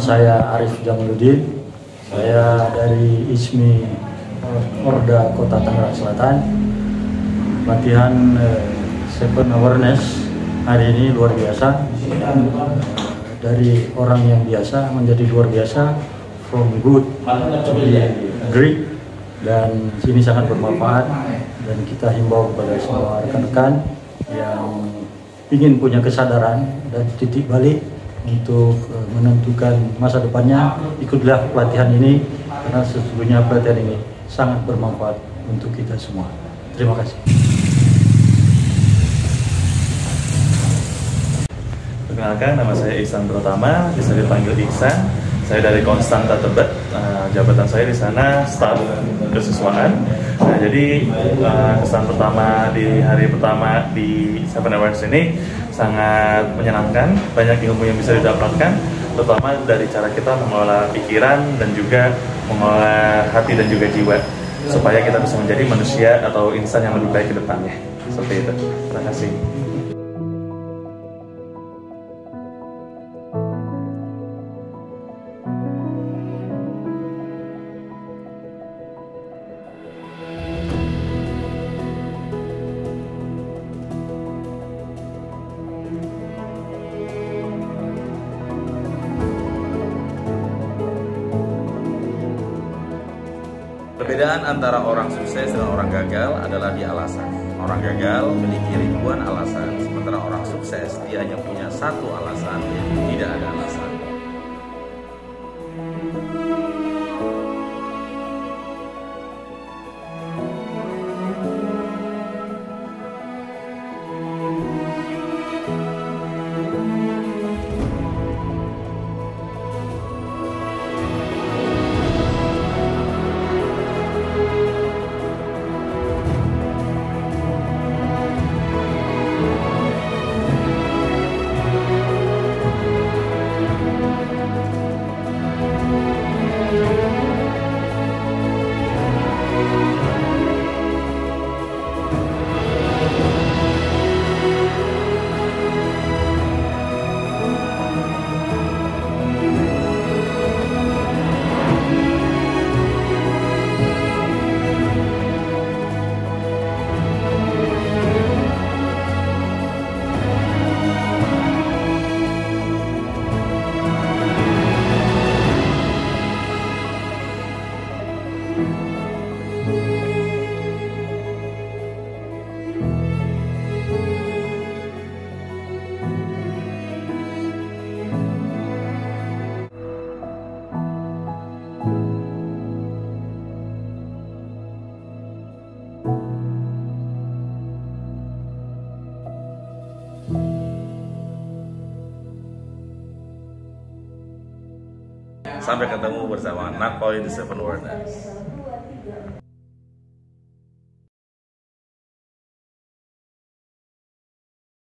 saya Arif Jamaluddin. Saya dari ISMI Orda Kota Tangerang Selatan. Latihan eh, Seven Awareness hari ini luar biasa. Dari orang yang biasa menjadi luar biasa, from good to great. Dan sini sangat bermanfaat dan kita himbau kepada semua rekan-rekan yang ingin punya kesadaran dan titik balik untuk eh, menentukan masa depannya ikutlah pelatihan ini karena sesungguhnya pelatihan ini sangat bermanfaat untuk kita semua. Terima kasih. Perkenalkan, nama saya Ihsan Pratama, bisa dipanggil Ihsan. Saya dari Konstanta Tebet, uh, jabatan saya di sana staf kesiswaan. Nah, jadi uh, kesan pertama di hari pertama di Seven Awards ini sangat menyenangkan, banyak ilmu yang bisa didapatkan, terutama dari cara kita mengelola pikiran dan juga mengelola hati dan juga jiwa, supaya kita bisa menjadi manusia atau insan yang lebih baik ke depannya. Seperti itu. Terima kasih. Perbedaan antara orang sukses dan orang gagal adalah di alasan. Orang gagal memiliki ribuan alasan, sementara orang sukses dia hanya punya satu alasan, tidak ada alasan. Sampai ketemu bersama Nakoi The Seven Wonders.